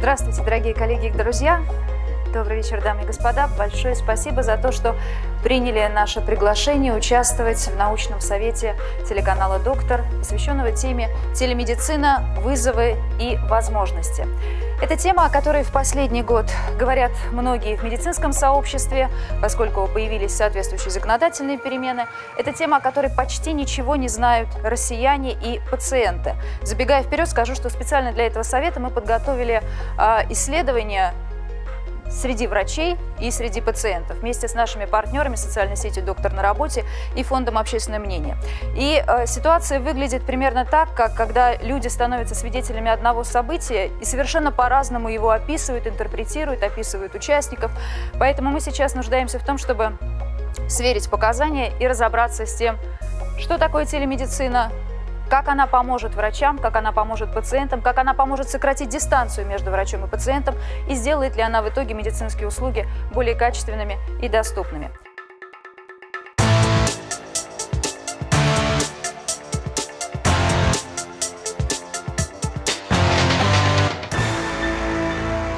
Здравствуйте, дорогие коллеги и друзья. Добрый вечер, дамы и господа. Большое спасибо за то, что приняли наше приглашение участвовать в научном совете телеканала «Доктор», посвященного теме «Телемедицина. Вызовы и возможности». Это тема, о которой в последний год говорят многие в медицинском сообществе, поскольку появились соответствующие законодательные перемены. Это тема, о которой почти ничего не знают россияне и пациенты. Забегая вперед, скажу, что специально для этого совета мы подготовили э, исследование среди врачей и среди пациентов вместе с нашими партнерами социальной сетью «Доктор на работе» и фондом «Общественное мнение». И э, ситуация выглядит примерно так, как когда люди становятся свидетелями одного события и совершенно по-разному его описывают, интерпретируют, описывают участников. Поэтому мы сейчас нуждаемся в том, чтобы сверить показания и разобраться с тем, что такое телемедицина, как она поможет врачам, как она поможет пациентам, как она поможет сократить дистанцию между врачом и пациентом и сделает ли она в итоге медицинские услуги более качественными и доступными.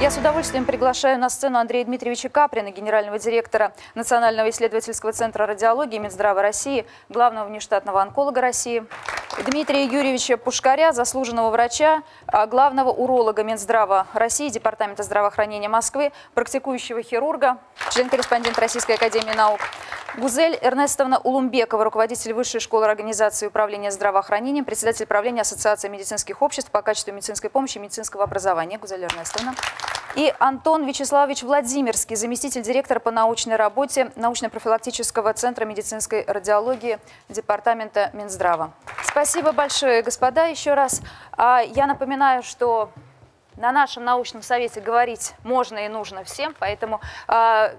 Я с удовольствием приглашаю на сцену Андрея Дмитриевича Каприна, генерального директора Национального исследовательского центра радиологии Минздрава России, главного внештатного онколога России, Дмитрия Юрьевича Пушкаря, заслуженного врача, а, главного уролога Минздрава России, Департамента здравоохранения Москвы, практикующего хирурга, член-корреспондент Российской академии наук, Гузель Эрнестовна Улумбекова, руководитель Высшей школы организации управления здравоохранением, председатель правления Ассоциации медицинских обществ по качеству медицинской помощи и медицинского образования. Гузель Эрнестовна. И Антон Вячеславович Владимирский, заместитель директора по научной работе научно-профилактического центра медицинской радиологии Департамента Минздрава. Спасибо большое, господа, еще раз. А Я напоминаю, что на нашем научном совете говорить можно и нужно всем, поэтому а,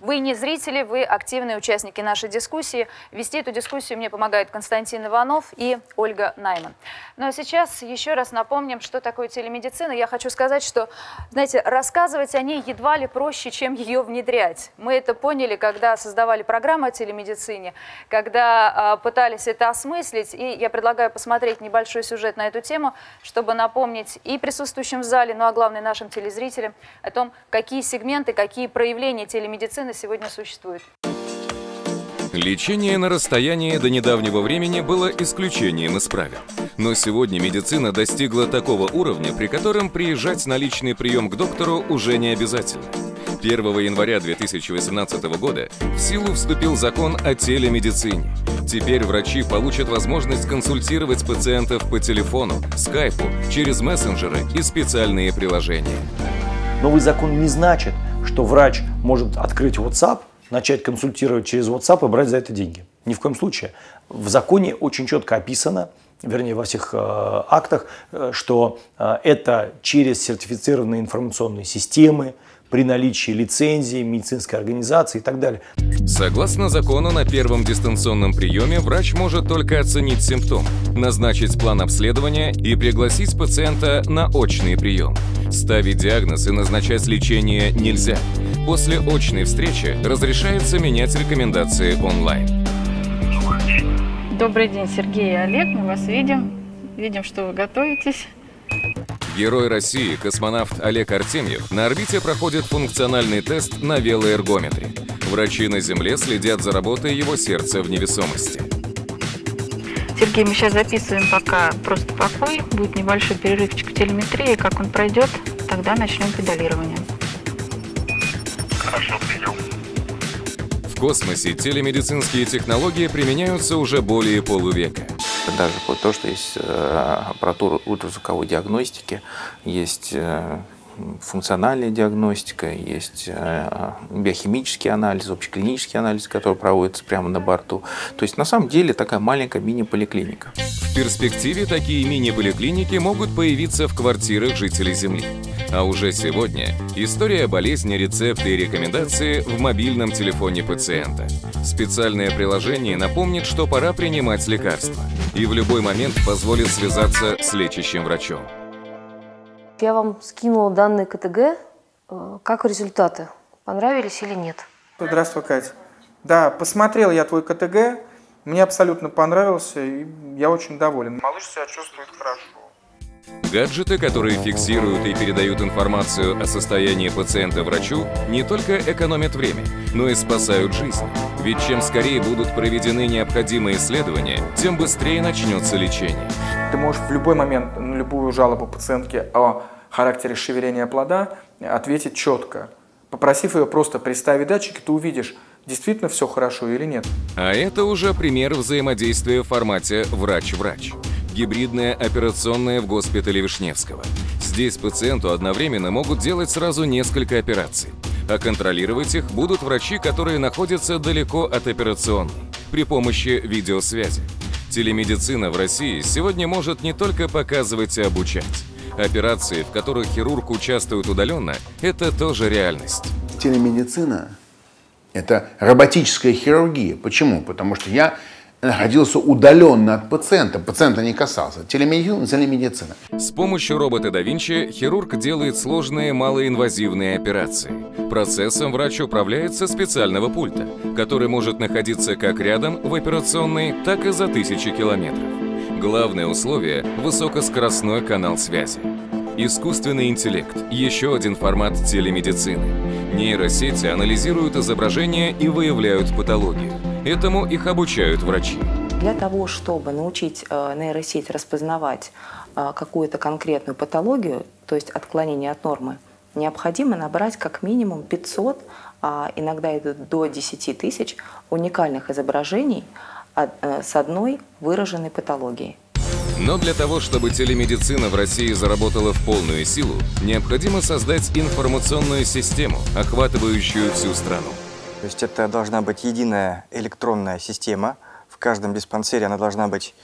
вы не зрители, вы активные участники нашей дискуссии. Вести эту дискуссию мне помогают Константин Иванов и Ольга Найман. Ну а сейчас еще раз напомним, что такое телемедицина. Я хочу сказать, что, знаете, рассказывать о ней едва ли проще, чем ее внедрять. Мы это поняли, когда создавали программу о телемедицине, когда э, пытались это осмыслить. И я предлагаю посмотреть небольшой сюжет на эту тему, чтобы напомнить и присутствующим в зале, ну а главное нашим телезрителям о том, какие сегменты, какие проявления телемедицины сегодня существуют. Лечение на расстоянии до недавнего времени было исключением из правил. Но сегодня медицина достигла такого уровня, при котором приезжать на личный прием к доктору уже не обязательно. 1 января 2018 года в силу вступил закон о телемедицине. Теперь врачи получат возможность консультировать пациентов по телефону, скайпу, через мессенджеры и специальные приложения. Новый закон не значит, что врач может открыть WhatsApp, начать консультировать через WhatsApp и брать за это деньги. Ни в коем случае. В законе очень четко описано, вернее во всех э, актах, э, что э, это через сертифицированные информационные системы, при наличии лицензии, медицинской организации и так далее. Согласно закону, на первом дистанционном приеме врач может только оценить симптом, назначить план обследования и пригласить пациента на очный прием. Ставить диагноз и назначать лечение нельзя. После очной встречи разрешается менять рекомендации онлайн. Добрый день, Сергей и Олег, мы вас видим. Видим, что вы готовитесь. Герой России, космонавт Олег Артемьев, на орбите проходит функциональный тест на велоэргометре. Врачи на Земле следят за работой его сердца в невесомости. Сергей, мы сейчас записываем пока просто покой. Будет небольшой перерывчик в телеметрии. Как он пройдет, тогда начнем педалирование. Хорошо, принял. В космосе телемедицинские технологии применяются уже более полувека. Даже то, что есть э, аппаратура ультразвуковой диагностики, есть э, функциональная диагностика, есть э, биохимический анализ, общеклинический анализ, который проводится прямо на борту. То есть на самом деле такая маленькая мини-поликлиника. В перспективе такие мини-поликлиники могут появиться в квартирах жителей Земли. А уже сегодня история болезни, рецепты и рекомендации в мобильном телефоне пациента. Специальное приложение напомнит, что пора принимать лекарства и в любой момент позволит связаться с лечащим врачом. Я вам скинула данные КТГ. Э, как результаты? Понравились или нет? Здравствуй, Катя. Да, посмотрел я твой КТГ, мне абсолютно понравился, и я очень доволен. Малыш себя чувствует хорошо. Гаджеты, которые фиксируют и передают информацию о состоянии пациента врачу, не только экономят время, но и спасают жизнь. Ведь чем скорее будут проведены необходимые исследования, тем быстрее начнется лечение. Ты можешь в любой момент любую жалобу пациентки о характере шевеления плода ответить четко. Попросив ее просто приставить датчики, ты увидишь, действительно все хорошо или нет. А это уже пример взаимодействия в формате «врач-врач». Гибридная операционная в госпитале Вишневского. Здесь пациенту одновременно могут делать сразу несколько операций. А контролировать их будут врачи, которые находятся далеко от операционной, при помощи видеосвязи. Телемедицина в России сегодня может не только показывать и обучать. Операции, в которых хирург участвует удаленно, это тоже реальность. Телемедицина – это роботическая хирургия. Почему? Потому что я находился удаленно от пациента, пациента не касался. Телемедицина, телемедицина. С помощью робота да Винчи хирург делает сложные малоинвазивные операции. Процессом врач управляет со специального пульта, который может находиться как рядом в операционной, так и за тысячи километров. Главное условие – высокоскоростной канал связи. Искусственный интеллект – еще один формат телемедицины. Нейросети анализируют изображения и выявляют патологию. Этому их обучают врачи. Для того, чтобы научить э, нейросеть распознавать э, какую-то конкретную патологию, то есть отклонение от нормы, необходимо набрать как минимум 500, а иногда это до 10 тысяч уникальных изображений э, с одной выраженной патологией. Но для того, чтобы телемедицина в России заработала в полную силу, необходимо создать информационную систему, охватывающую всю страну. То есть это должна быть единая электронная система. В каждом диспансере она должна быть...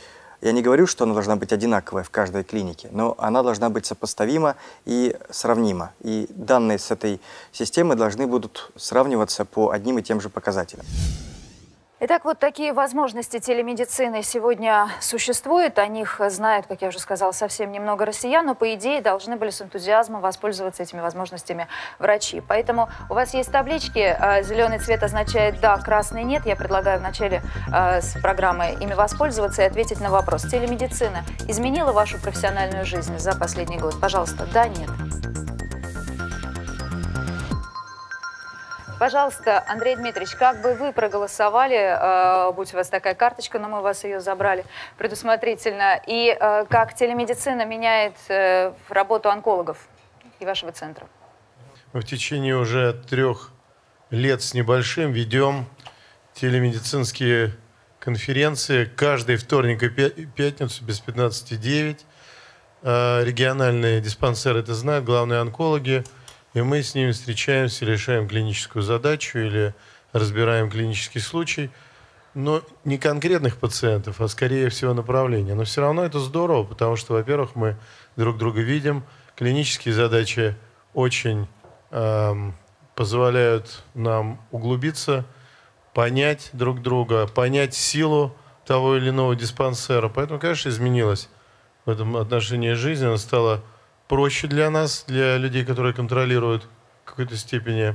Я не говорю, что она должна быть одинаковая в каждой клинике, но она должна быть сопоставима и сравнима. И данные с этой системы должны будут сравниваться по одним и тем же показателям. Итак, вот такие возможности телемедицины сегодня существуют. О них знают, как я уже сказала, совсем немного россиян, но, по идее, должны были с энтузиазмом воспользоваться этими возможностями врачи. Поэтому у вас есть таблички. А, Зеленый цвет означает «да», красный «нет». Я предлагаю в начале э, с программы ими воспользоваться и ответить на вопрос. Телемедицина изменила вашу профессиональную жизнь за последний год? Пожалуйста, да, нет. Пожалуйста, Андрей Дмитриевич, как бы вы проголосовали, э, будь у вас такая карточка, но мы у вас ее забрали предусмотрительно, и э, как телемедицина меняет э, работу онкологов и вашего центра? Мы в течение уже трех лет с небольшим ведем телемедицинские конференции каждый вторник и пятницу без 15.9. Региональные диспансеры это знают, главные онкологи – и мы с ними встречаемся, решаем клиническую задачу или разбираем клинический случай, но не конкретных пациентов, а скорее всего направления. Но все равно это здорово, потому что, во-первых, мы друг друга видим, клинические задачи очень эм, позволяют нам углубиться, понять друг друга, понять силу того или иного диспансера. Поэтому, конечно, изменилась в этом отношении жизнь, она стала проще для нас, для людей, которые контролируют в какой-то степени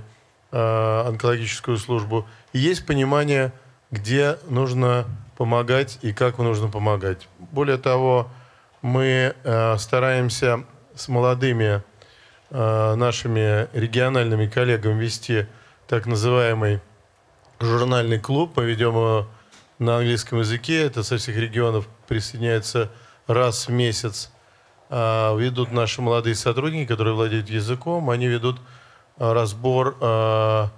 э, онкологическую службу. И есть понимание, где нужно помогать и как нужно помогать. Более того, мы э, стараемся с молодыми э, нашими региональными коллегами вести так называемый журнальный клуб. Мы ведем его на английском языке. Это со всех регионов присоединяется раз в месяц ведут наши молодые сотрудники, которые владеют языком, они ведут а, разбор а,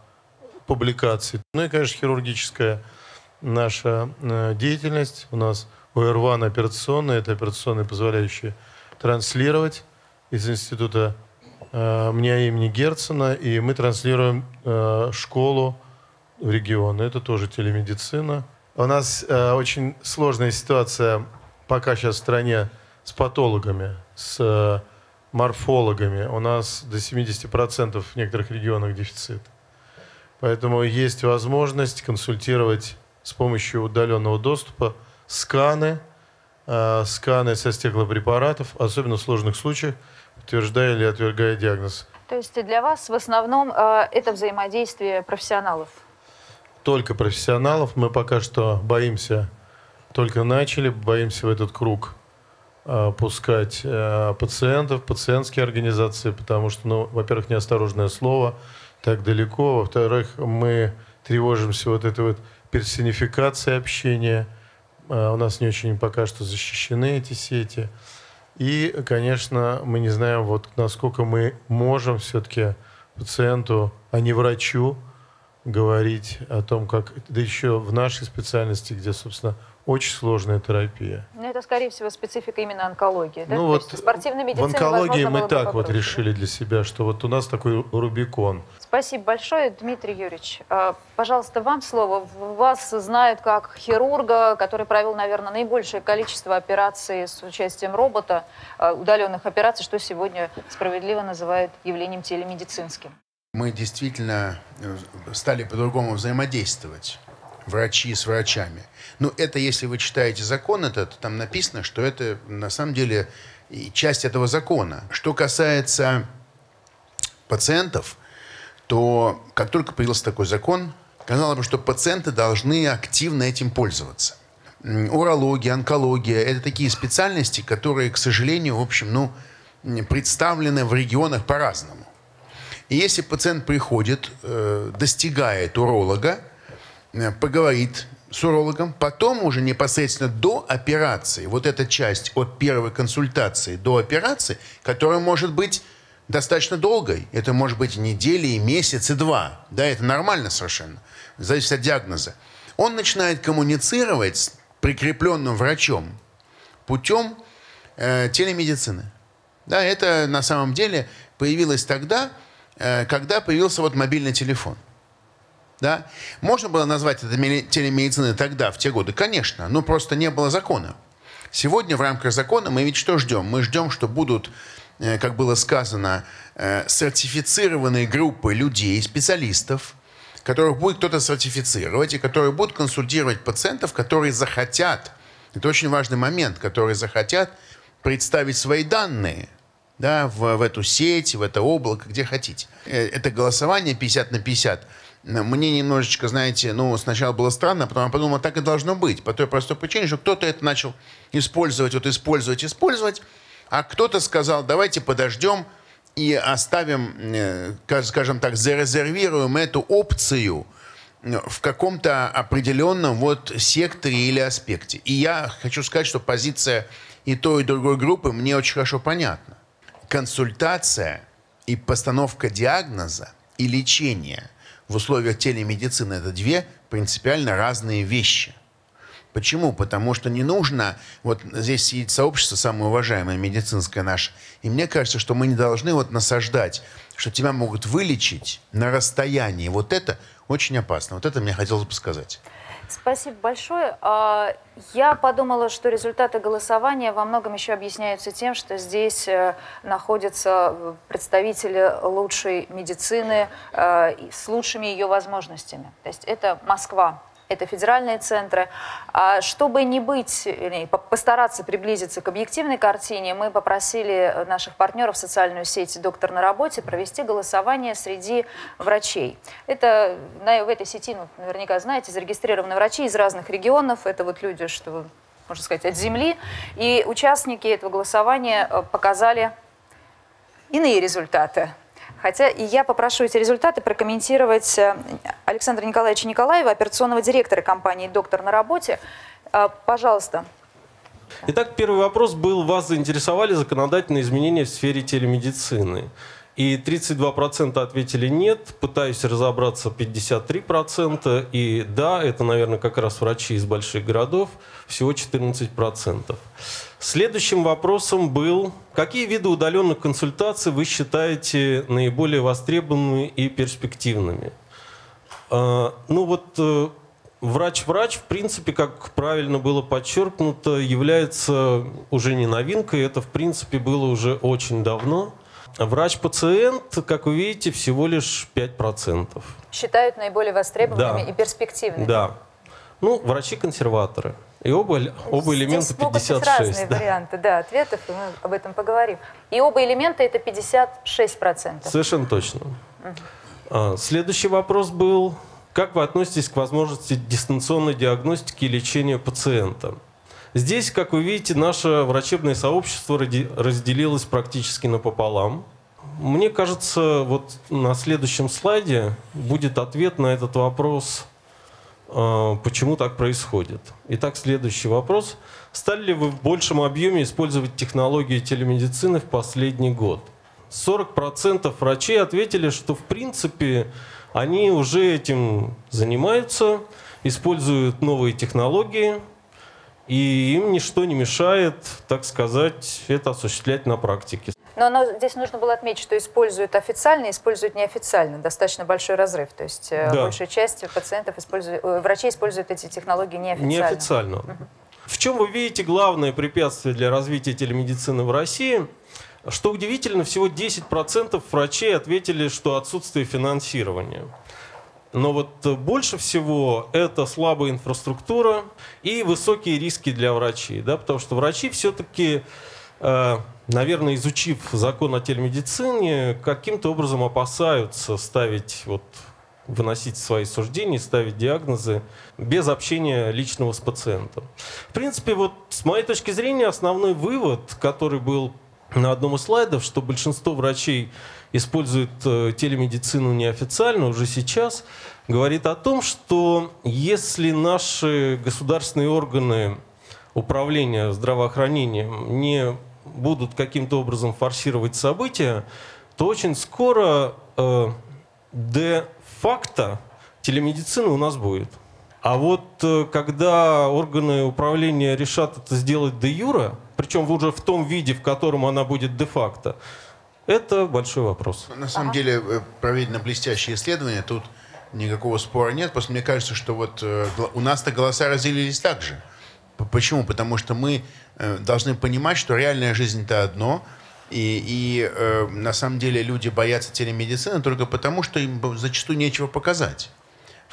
публикаций. Ну и, конечно, хирургическая наша деятельность. У нас ОРВАН операционная, это операционная, позволяющая транслировать из института мне имени Герцена, и мы транслируем школу в регион. Это тоже телемедицина. У нас очень сложная ситуация пока сейчас в стране с патологами, с э, морфологами. У нас до 70% в некоторых регионах дефицит. Поэтому есть возможность консультировать с помощью удаленного доступа сканы, э, сканы со стеклопрепаратов, особенно в сложных случаях, подтверждая или отвергая диагноз. То есть для вас в основном э, это взаимодействие профессионалов? Только профессионалов. Мы пока что боимся, только начали, боимся в этот круг пускать э, пациентов, пациентские организации, потому что, ну, во-первых, неосторожное слово так далеко, во-вторых, мы тревожимся вот этой вот персонификацией общения. Э, у нас не очень пока что защищены эти сети. И, конечно, мы не знаем, вот насколько мы можем все-таки пациенту, а не врачу, говорить о том, как, да еще в нашей специальности, где, собственно, очень сложная терапия. Но это, скорее всего, специфика именно онкологии. Да? Ну То вот есть спортивной медицине, в онкологии возможно, мы было бы так вот попроще. решили для себя, что вот у нас такой Рубикон. Спасибо большое, Дмитрий Юрьевич. А, Пожалуйста, вам слово. Вас знают как хирурга, который провел, наверное, наибольшее количество операций с участием робота, а, удаленных операций, что сегодня справедливо называют явлением телемедицинским. Мы действительно э, стали по-другому взаимодействовать, врачи с врачами. Ну, это, если вы читаете закон этот, там написано, что это на самом деле часть этого закона. Что касается пациентов, то как только появился такой закон, казалось бы, что пациенты должны активно этим пользоваться. Урология, онкология – это такие специальности, которые, к сожалению, в общем, ну, представлены в регионах по-разному. И если пациент приходит, э, достигает уролога, поговорит с урологом, потом уже непосредственно до операции, вот эта часть от первой консультации до операции, которая может быть достаточно долгой, это может быть недели, и месяц, и два, да, это нормально совершенно, зависит от диагноза, он начинает коммуницировать с прикрепленным врачом путем э, телемедицины. Да, это на самом деле появилось тогда, э, когда появился вот мобильный телефон. Да? Можно было назвать это телемедициной тогда, в те годы? Конечно, но просто не было закона. Сегодня в рамках закона мы ведь что ждем? Мы ждем, что будут, э, как было сказано, э, сертифицированные группы людей, специалистов, которых будет кто-то сертифицировать и которые будут консультировать пациентов, которые захотят, это очень важный момент, которые захотят представить свои данные да, в, в эту сеть, в это облако, где хотите. Э, Это голосование 50 на 50. Мне немножечко, знаете, ну, сначала было странно, а потом я подумал, так и должно быть. По той простой причине, что кто-то это начал использовать, вот использовать, использовать, а кто-то сказал, давайте подождем и оставим, э, ка- скажем так, зарезервируем эту опцию э, в каком-то определенном вот секторе или аспекте. И я хочу сказать, что позиция и той, и другой группы мне очень хорошо понятна. Консультация и постановка диагноза и лечение в условиях телемедицины – это две принципиально разные вещи. Почему? Потому что не нужно, вот здесь сидит сообщество, самое уважаемое, медицинское наше, и мне кажется, что мы не должны вот насаждать, что тебя могут вылечить на расстоянии. Вот это очень опасно. Вот это мне хотелось бы сказать. Спасибо большое. А, Я подумала, что результаты голосования во многом еще объясняются тем, что здесь э, находятся э, представители лучшей медицины э, с лучшими ее возможностями. То есть это Москва, это федеральные центры. А чтобы не быть, постараться приблизиться к объективной картине, мы попросили наших партнеров в социальную сеть «Доктор на работе» провести голосование среди врачей. Это в этой сети, ну, наверняка знаете, зарегистрированы врачи из разных регионов. Это вот люди, что можно сказать, от земли. И участники этого голосования э, показали иные результаты. Хотя и я попрошу эти результаты прокомментировать э, Александра Николаевича Николаева, операционного директора компании «Доктор на работе». Э, Пожалуйста. Итак, первый вопрос был, вас заинтересовали законодательные изменения в сфере телемедицины? И 32% ответили нет, пытаюсь разобраться 53%, и да, это, наверное, как раз врачи из больших городов, всего 14%. Следующим вопросом был, какие виды удаленных консультаций вы считаете наиболее востребованными и перспективными? А, Ну вот э, врач-врач, в принципе, как правильно было подчеркнуто, является уже не новинкой. Это, в принципе, было уже очень давно. Врач-пациент, как вы видите, всего лишь 5%. Считают наиболее востребованными Да. и перспективными. Да. Ну, врачи-консерваторы. И оба, оба элемента Здесь могут быть 56. разные да. варианты да, ответов, и мы об этом поговорим. И оба элемента это 56%. Совершенно точно. А, Следующий вопрос был, как вы относитесь к возможности дистанционной диагностики и лечения пациента? Здесь, как вы видите, наше врачебное сообщество разделилось практически напополам. Мне кажется, вот на следующем слайде будет ответ на этот вопрос, почему так происходит. Итак, следующий вопрос. Стали ли вы в большем объеме использовать технологии телемедицины в последний год? 40% врачей ответили, что в принципе они уже этим занимаются, используют новые технологии, и им ничто не мешает, так сказать, это осуществлять на практике. Но оно, здесь нужно было отметить, что используют официально, используют неофициально. Достаточно большой разрыв. То есть э, да. большая часть пациентов, использует, э, врачей используют эти технологии неофициально. Неофициально. Угу. В чем вы видите главное препятствие для развития телемедицины в России? Что удивительно, всего 10% врачей ответили, что отсутствие финансирования. Но вот больше всего это слабая инфраструктура и высокие риски для врачей. Да? Потому что врачи все-таки, э, наверное, изучив закон о телемедицине, каким-то образом опасаются ставить, вот, выносить свои суждения, ставить диагнозы без общения личного с пациентом. В принципе, вот с моей точки зрения, основной вывод, который был на одном из слайдов, что большинство врачей используют э, телемедицину неофициально уже сейчас, говорит о том, что если наши государственные органы управления здравоохранением не будут каким-то образом форсировать события, то очень скоро э, де-факто телемедицина у нас будет. А вот э, когда органы управления решат это сделать де юра, причем уже в том виде, в котором она будет де-факто, это большой вопрос. На самом ага. деле э, проведено блестящее исследование. Тут никакого спора нет. Просто мне кажется, что вот э, у нас-то голоса разделились так же. Почему? Потому что мы должны понимать, что реальная жизнь-то одно, и, и э, на самом деле люди боятся телемедицины только потому, что им зачастую нечего показать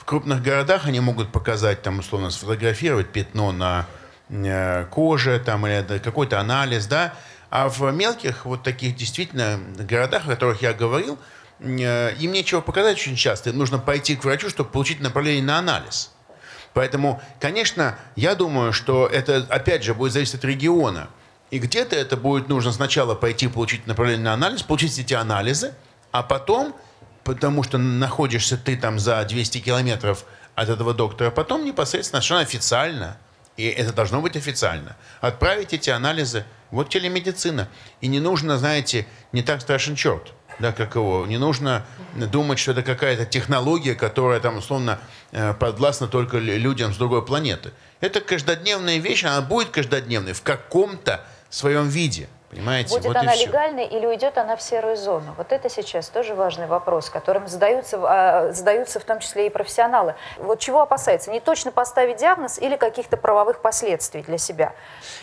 крупных городах они могут показать, там, условно, сфотографировать пятно на э, коже там, или какой-то анализ, да, а в мелких вот таких действительно городах, о которых я говорил, э, им нечего показать очень часто. Им нужно пойти к врачу, чтобы получить направление на анализ. Поэтому, конечно, я думаю, что это, опять же, будет зависеть от региона. И где-то это будет нужно сначала пойти получить направление на анализ, получить эти анализы, а потом потому что находишься ты там за 200 километров от этого доктора, потом непосредственно, совершенно официально, и это должно быть официально, отправить эти анализы. Вот телемедицина. И не нужно, знаете, не так страшен черт, да, как его. Не нужно думать, что это какая-то технология, которая там, условно, э, подвластна только людям с другой планеты. Это каждодневная вещь, она будет каждодневной в каком-то своем виде. Понимаете? Будет вот она легальной или уйдет она в серую зону? Вот это сейчас тоже важный вопрос, которым задаются, задаются в том числе и профессионалы. Вот чего опасается? Не точно поставить диагноз или каких-то правовых последствий для себя?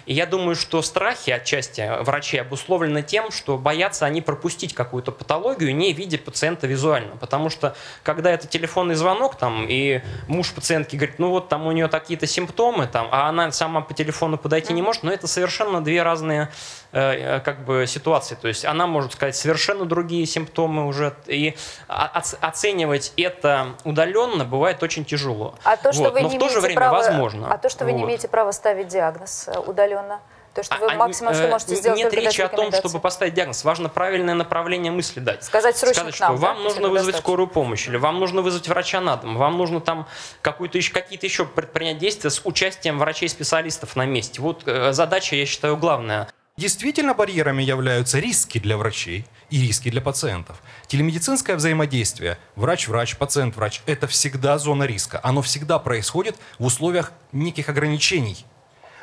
И я думаю, что страхи отчасти врачей обусловлены тем, что боятся они пропустить какую-то патологию, не видя пациента визуально. Потому что когда это телефонный звонок, там, и муж пациентки говорит, ну вот там у нее такие-то симптомы, там, а она сама по телефону подойти не может, но это совершенно две разные как бы ситуации. То есть она может сказать совершенно другие симптомы уже. И оценивать это удаленно бывает очень тяжело. А то, что вот. вы Но не в то же время право, возможно. А то, что вы вот. не имеете права ставить диагноз э, удаленно? То, что вы а, максимум, что можете сделать, Нет речи о том, чтобы поставить диагноз. Важно правильное направление мысли дать. Сказать срочно Сказать, что нам, вам да, нужно вызвать скорую помощь, или вам нужно вызвать врача на дом, вам нужно там какие-то еще предпринять действия с участием врачей-специалистов на месте. Вот э, задача, я считаю, главная. Действительно барьерами являются риски для врачей и риски для пациентов. Телемедицинское взаимодействие врач-врач, пациент-врач – это всегда зона риска. Оно всегда происходит в условиях неких ограничений.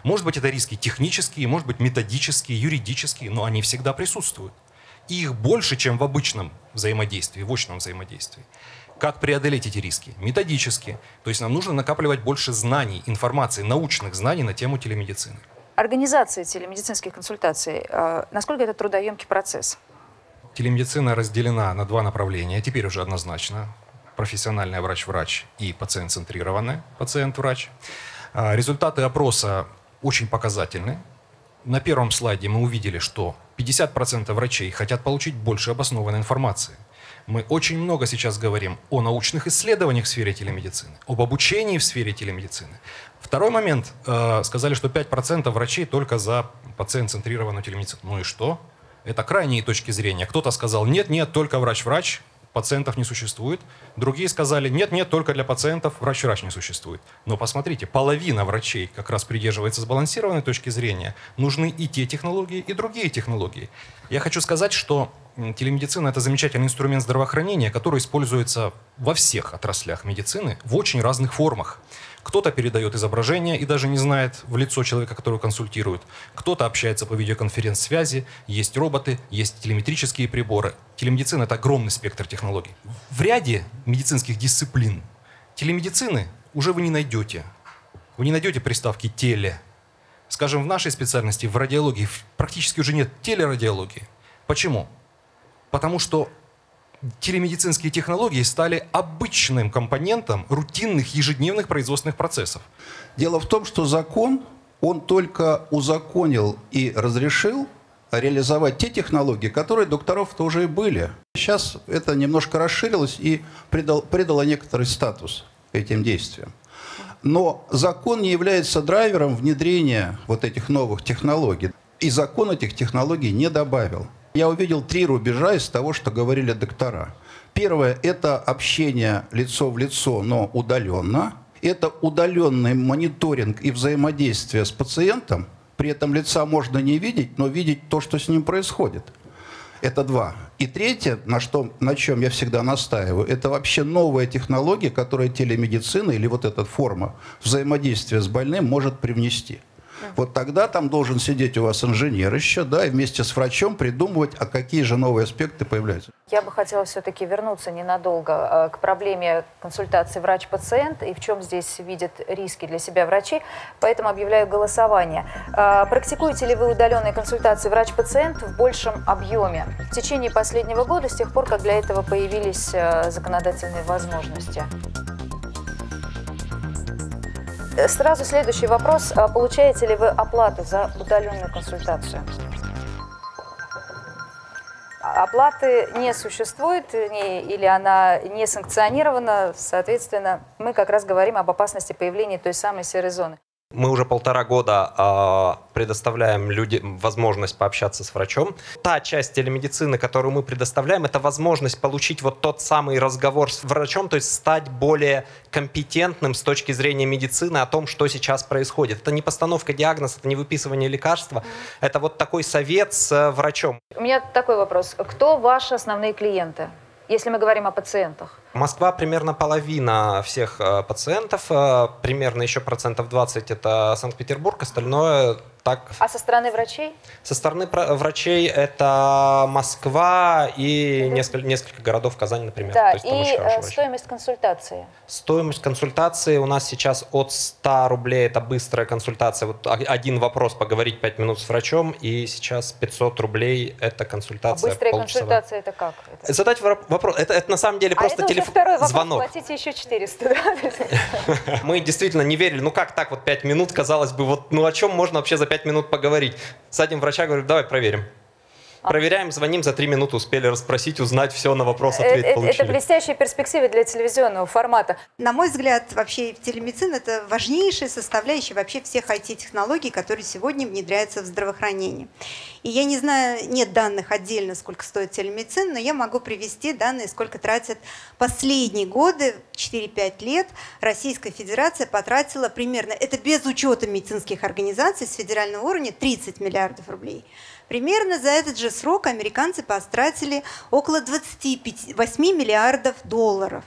Может быть, это риски технические, может быть, методические, юридические, но они всегда присутствуют. И их больше, чем в обычном взаимодействии, в очном взаимодействии. Как преодолеть эти риски? Методически. То есть нам нужно накапливать больше знаний, информации, научных знаний на тему телемедицины. Организация телемедицинских консультаций, э, насколько это трудоемкий процесс? Телемедицина разделена на два направления, теперь уже однозначно. Профессиональный врач-врач и пациент-центрированный пациент-врач. А, результаты опроса очень показательны. На первом слайде мы увидели, что 50% врачей хотят получить больше обоснованной информации. Мы очень много сейчас говорим о научных исследованиях в сфере телемедицины, об обучении в сфере телемедицины Второй момент. Э, сказали, что 5% врачей только за пациент-центрированную телемедицину. Ну и что? Это крайние точки зрения. Кто-то сказал, нет, нет, только врач-врач, пациентов не существует. Другие сказали, нет, нет, только для пациентов врач-врач не существует. Но посмотрите, половина врачей как раз придерживается сбалансированной точки зрения. Нужны и те технологии, и другие технологии. Я хочу сказать, что телемедицина – это замечательный инструмент здравоохранения, который используется во всех отраслях медицины в очень разных формах. Кто-то передает изображение и даже не знает в лицо человека, которого консультирует. Кто-то общается по видеоконференц-связи, есть роботы, есть телеметрические приборы. Телемедицина – это огромный спектр технологий. В ряде медицинских дисциплин телемедицины уже вы не найдете. Вы не найдете приставки «теле». Скажем, в нашей специальности, в радиологии, практически уже нет телерадиологии. Почему? Потому что телемедицинские технологии стали обычным компонентом рутинных ежедневных производственных процессов. Дело в том, что закон, он только узаконил и разрешил реализовать те технологии, которые докторов-то уже и были. Сейчас это немножко расширилось и придал, придало некоторый статус этим действиям. Но закон не является драйвером внедрения вот этих новых технологий. И закон этих технологий не добавил. Я увидел три рубежа из того, что говорили доктора. Первое – это общение лицо в лицо, но удаленно. Это удаленный мониторинг и взаимодействие с пациентом. При этом лица можно не видеть, но видеть то, что с ним происходит. Это два. И третье, на, что, на чем я всегда настаиваю, это вообще новая технология, которую телемедицина или вот эта форма взаимодействия с больным может привнести. Вот тогда там должен сидеть у вас инженер еще, да, и вместе с врачом придумывать, а какие же новые аспекты появляются. Я бы хотела все-таки вернуться ненадолго э, к проблеме консультации врач-пациент и в чем здесь видят риски для себя врачи. Поэтому объявляю голосование. Э, практикуете ли вы удаленные консультации врач-пациент в большем объеме в течение последнего года, с тех пор, как для этого появились э, законодательные возможности? Сразу следующий вопрос. А получаете ли вы оплату за удаленную консультацию? Оплаты не существует или она не санкционирована, соответственно, мы как раз говорим об опасности появления той самой серой зоны. Мы уже полтора года э, предоставляем людям возможность пообщаться с врачом. Та часть телемедицины, которую мы предоставляем, это возможность получить вот тот самый разговор с врачом, то есть стать более компетентным с точки зрения медицины о том, что сейчас происходит. Это не постановка диагноза, это не выписывание лекарства, это вот такой совет с врачом. У меня такой вопрос. Кто ваши основные клиенты, если мы говорим о пациентах? Москва примерно половина всех э, пациентов, э, примерно еще процентов 20 это Санкт-Петербург, остальное так. А со стороны врачей? Со стороны врачей это Москва и несколько, несколько городов Казани, например. Да, и э, стоимость консультации? Стоимость консультации у нас сейчас от 100 рублей, это быстрая консультация. Вот один вопрос, поговорить 5 минут с врачом, и сейчас 500 рублей это консультация А быстрая консультация это как? Это? Задать вопрос, это, это на самом деле а просто телефон, второй вопрос, звонок. платите еще 400, да? Мы действительно не верили, ну как так вот 5 минут, казалось бы, вот ну о чем можно вообще за пять минут поговорить. Садим врача, говорю, давай проверим. Проверяем, звоним, за три минуты успели расспросить, узнать все на вопрос, ответ это, получили. Это блестящая перспектива для телевизионного формата. На мой взгляд, вообще телемедицина – это важнейшая составляющая вообще всех IT-технологий, которые сегодня внедряются в здравоохранении. И я не знаю, нет данных отдельно, сколько стоит телемедицина, но я могу привести данные, сколько тратят последние годы, 4-5 лет, Российская Федерация потратила примерно, это без учета медицинских организаций с федерального уровня, 30 миллиардов рублей. Примерно за этот же срок американцы потратили около 28 миллиардов долларов.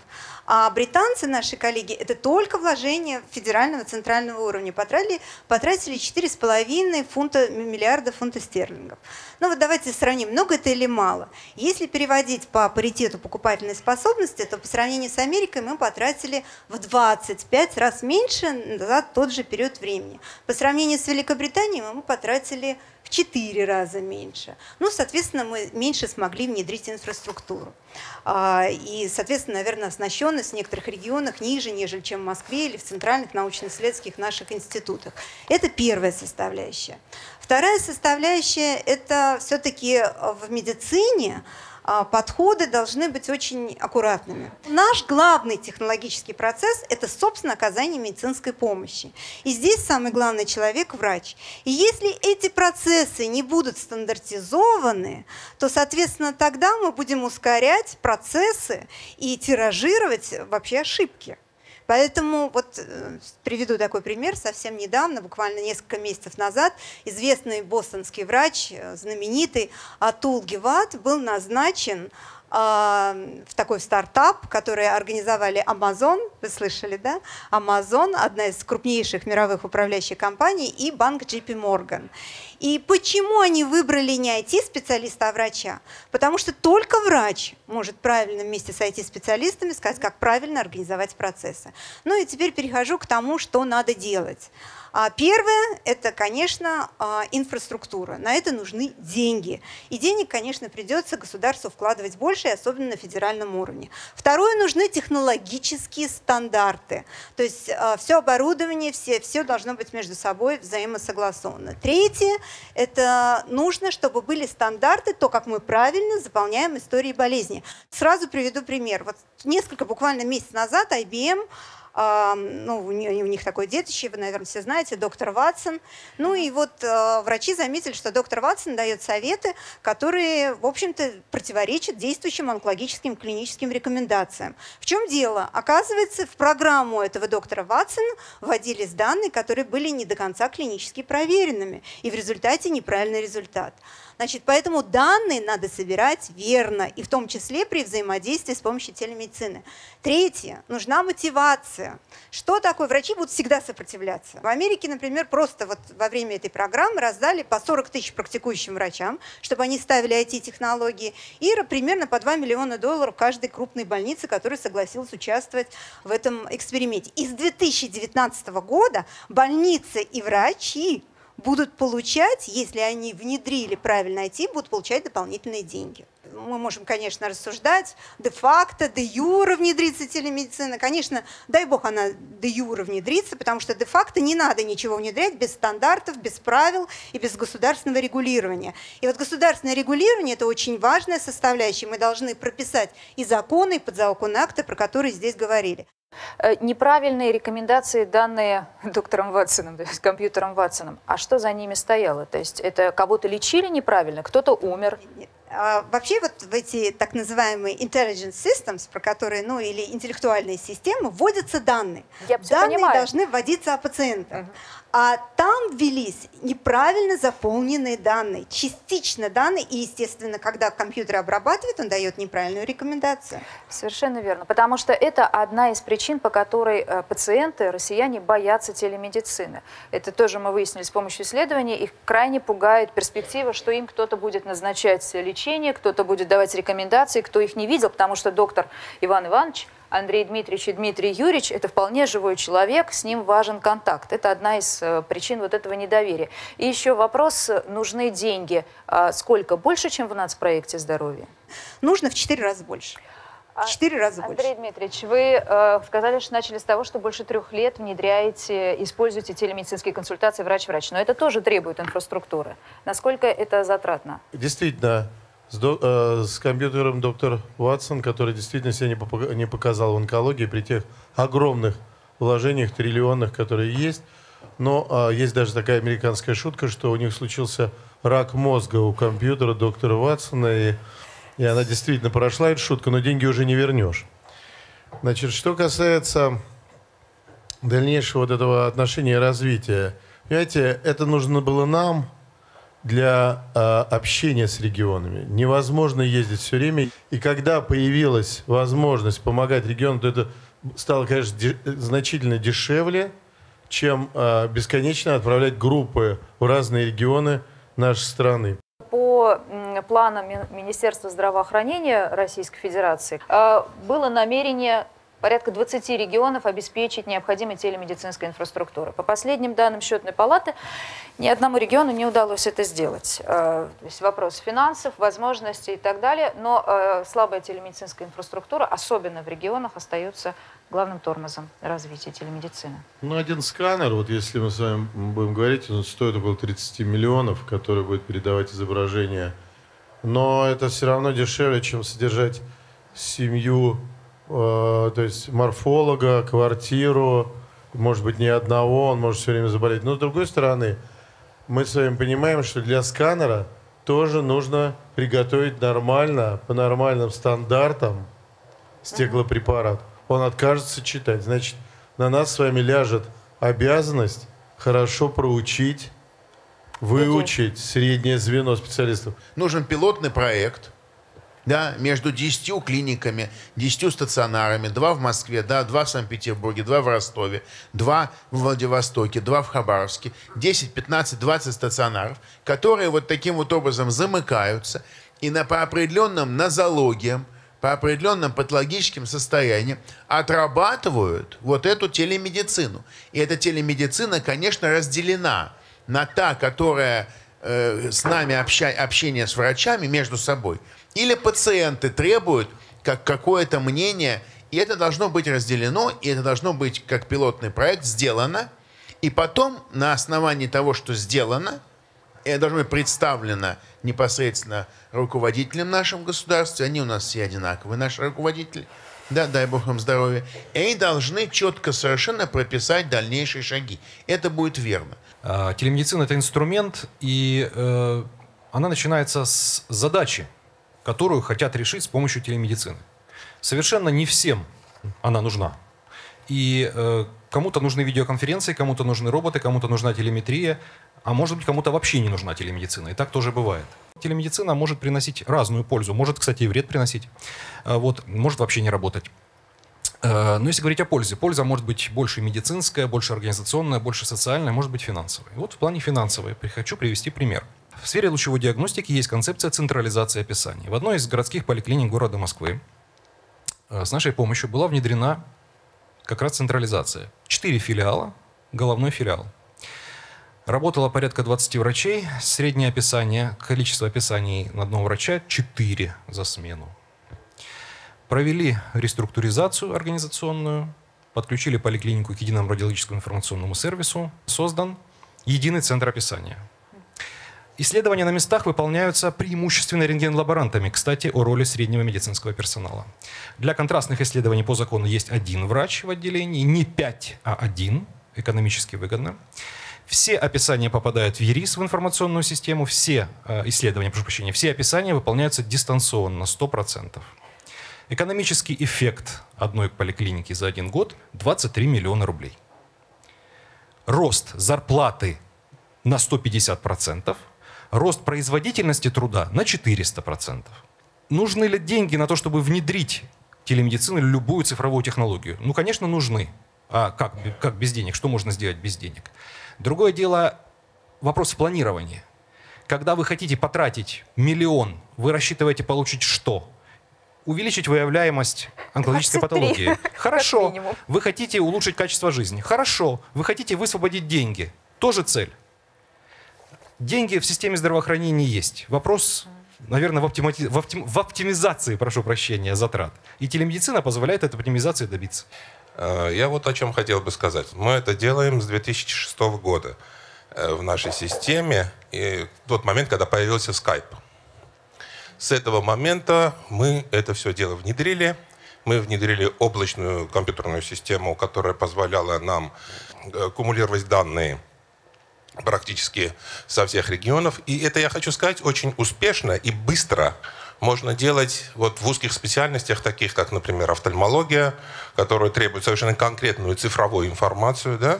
А британцы, наши коллеги, это только вложения федерального центрального уровня. Потратили, потратили 4,5 фунта, миллиарда фунта стерлингов. Ну вот давайте сравним, много это или мало. Если переводить по паритету покупательной способности, то по сравнению с Америкой мы потратили в 25 раз меньше за тот же период времени. По сравнению с Великобританией мы потратили в 4 раза меньше. Ну, соответственно, мы меньше смогли внедрить инфраструктуру. А, и, соответственно, наверное, оснащенность в некоторых регионах ниже, нежели чем в Москве или в центральных научно-исследовательских наших институтах. Это первая составляющая. Вторая составляющая – это все-таки в медицине а, подходы должны быть очень аккуратными. Наш главный технологический процесс – это, собственно, оказание медицинской помощи. И здесь самый главный человек – врач. И если эти процессы не будут стандартизованы, то, соответственно, тогда мы будем ускорять процессы и тиражировать вообще ошибки. Поэтому вот э, приведу такой пример. Совсем недавно, буквально несколько месяцев назад, известный бостонский врач, э, знаменитый Атул Геват, был назначен а, в такой стартап, который организовали Amazon, вы слышали, да? Amazon, одна из крупнейших мировых управляющих компаний, и банк JP Morgan. И почему они выбрали не IT-специалиста, а врача? Потому что только врач может правильно вместе с IT-специалистами сказать, как правильно организовать процессы. Ну и теперь перехожу к тому, что надо делать. А первое – это, конечно, а, инфраструктура. На это нужны деньги. И денег, конечно, придется государству вкладывать больше, особенно на федеральном уровне. Второе – нужны технологические стандарты. То есть а, все оборудование, все, все должно быть между собой взаимосогласовано. Третье – это нужно, чтобы были стандарты, то, как мы правильно заполняем истории болезни. Сразу приведу пример. Вот несколько, буквально месяц назад IBM ну, у них такое детище, вы, наверное, все знаете, доктор Ватсон. Ну и вот э, врачи заметили, что доктор Ватсон дает советы, которые, в общем-то, противоречат действующим онкологическим клиническим рекомендациям. В чем дело? Оказывается, в программу этого доктора Ватсона вводились данные, которые были не до конца клинически проверенными, и в результате неправильный результат. Значит, поэтому данные надо собирать верно, и в том числе при взаимодействии с помощью телемедицины. Третье, нужна мотивация. Что такое? Врачи будут всегда сопротивляться. В Америке, например, просто вот во время этой программы раздали по 40 тысяч практикующим врачам, чтобы они ставили IT-технологии, и примерно по 2 миллиона долларов каждой крупной больнице, которая согласилась участвовать в этом эксперименте. И с 2019 года больницы и врачи будут получать, если они внедрили правильно IT, будут получать дополнительные деньги. Мы можем, конечно, рассуждать, де-факто, де-юра внедрится телемедицина. Конечно, дай бог она де-юра внедрится, потому что де-факто не надо ничего внедрять без стандартов, без правил и без государственного регулирования. И вот государственное регулирование – это очень важная составляющая. Мы должны прописать и законы, и подзаконные акты, про которые здесь говорили. Э, неправильные рекомендации, данные доктором Ватсоном, то есть компьютером Ватсоном. А что за ними стояло? То есть это кого-то лечили неправильно, кто-то умер? А, вообще вот в эти так называемые intelligence systems, про которые, ну или интеллектуальные системы, вводятся данные. Я данные понимаю. должны вводиться о пациентах. Угу. А там ввелись неправильно заполненные данные, частично данные, и, естественно, когда компьютер обрабатывает, он дает неправильную рекомендацию. Совершенно верно, потому что это одна из причин, по которой э, пациенты, россияне, боятся телемедицины. Это тоже мы выяснили с помощью исследований, их крайне пугает перспектива, что им кто-то будет назначать лечение, кто-то будет давать рекомендации, кто их не видел, потому что доктор Иван Иванович Андрей Дмитриевич и Дмитрий Юрьевич – это вполне живой человек, с ним важен контакт. Это одна из э, причин вот этого недоверия. И еще вопрос, нужны деньги. А сколько? Больше, чем в нацпроекте здоровья? Нужно в четыре раза больше. А, четыре раза больше. Андрей Дмитриевич, вы э, сказали, что начали с того, что больше трех лет внедряете, используете телемедицинские консультации врач-врач. Но это тоже требует инфраструктуры. Насколько это затратно? Действительно, с, до, э, с компьютером доктор Ватсон, который действительно себя не, не показал в онкологии при тех огромных вложениях, триллионных, которые есть. Но э, есть даже такая американская шутка, что у них случился рак мозга у компьютера доктора Ватсона, и, и она действительно прошла, эту шутку, но деньги уже не вернешь. Значит, что касается дальнейшего вот этого отношения и развития, понимаете, это нужно было нам, для э, общения с регионами. Невозможно ездить все время. И когда появилась возможность помогать регионам, то это стало, конечно, де значительно дешевле, чем э, бесконечно отправлять группы в разные регионы нашей страны. По планам Министерства здравоохранения Российской Федерации э, было намерение порядка 20 регионов обеспечить необходимой телемедицинской инфраструктурой. По последним данным счетной палаты, ни одному региону не удалось это сделать. Э, то есть вопрос финансов, возможностей и так далее, но э, слабая телемедицинская инфраструктура, особенно в регионах, остается главным тормозом развития телемедицины. Ну, один сканер, вот если мы с вами будем говорить, он стоит около 30 миллионов, который будет передавать изображение но это все равно дешевле, чем содержать семью, то есть морфолога, квартиру, может быть, не одного, он может все время заболеть. Но с другой стороны, мы с вами понимаем, что для сканера тоже нужно приготовить нормально, по нормальным стандартам стеклопрепарат. Он откажется читать. Значит, на нас с вами ляжет обязанность хорошо проучить, выучить среднее звено специалистов. Нужен пилотный проект, да, между 10 клиниками, 10 стационарами, два в Москве, да, два в Санкт-Петербурге, два в Ростове, два в Владивостоке, два в Хабаровске, 10, 15, 20 стационаров, которые вот таким вот образом замыкаются и на, по определенным нозологиям, по определенным патологическим состояниям отрабатывают вот эту телемедицину. И эта телемедицина, конечно, разделена на та, которая э, с нами обща, общение с врачами между собой, или пациенты требуют как какое-то мнение, и это должно быть разделено, и это должно быть как пилотный проект сделано, и потом на основании того, что сделано, это должно быть представлено непосредственно руководителям нашем государстве, они у нас все одинаковые, наши руководители, да, дай бог им здоровья, и они должны четко совершенно прописать дальнейшие шаги. Это будет верно. А, телемедицина – это инструмент, и э, она начинается с задачи, которую хотят решить с помощью телемедицины. Совершенно не всем она нужна. И э, кому-то нужны видеоконференции, кому-то нужны роботы, кому-то нужна телеметрия, а может быть кому-то вообще не нужна телемедицина. И так тоже бывает. Телемедицина может приносить разную пользу, может, кстати, и вред приносить, а вот, может вообще не работать. Э, но если говорить о пользе, польза может быть больше медицинская, больше организационная, больше социальная, может быть финансовая. Вот в плане финансовой хочу привести пример. В сфере лучевой диагностики есть концепция централизации описаний. В одной из городских поликлиник города Москвы э, с нашей помощью была внедрена как раз централизация. Четыре филиала, головной филиал. Работало порядка 20 врачей. Среднее описание, количество описаний на одного врача 4 за смену. Провели реструктуризацию организационную, подключили поликлинику к единому радиологическому информационному сервису, создан единый центр описания. Исследования на местах выполняются преимущественно рентген-лаборантами, кстати, о роли среднего медицинского персонала. Для контрастных исследований по закону есть один врач в отделении, не пять, а один, экономически выгодно. Все описания попадают в ЕРИС, в информационную систему, все э, исследования, прошу прощения, все описания выполняются дистанционно, 100%. Экономический эффект одной поликлиники за один год – 23 миллиона рублей. Рост зарплаты на 150%, рост производительности труда на 400%. Нужны ли деньги на то, чтобы внедрить телемедицину или любую цифровую технологию? Ну, конечно, нужны. А как, как без денег? Что можно сделать без денег? Другое дело вопрос планирования. Когда вы хотите потратить миллион, вы рассчитываете получить что? Увеличить выявляемость онкологической 23. патологии. Хорошо. Вы хотите улучшить качество жизни. Хорошо. Вы хотите высвободить деньги. Тоже цель. Деньги в системе здравоохранения есть. Вопрос, наверное, в, оптимати... в, оптим... в оптимизации, прошу прощения, затрат. И телемедицина позволяет этой оптимизации добиться. Э, я вот о чем хотел бы сказать. Мы это делаем с 2006 года э, в нашей системе. И тот момент, когда появился Skype. С этого момента мы это все дело внедрили. Мы внедрили облачную компьютерную систему, которая позволяла нам э, кумулировать данные практически со всех регионов. И это, я хочу сказать, очень успешно и быстро можно делать вот в узких специальностях, таких как, например, офтальмология, которая требует совершенно конкретную цифровую информацию, да?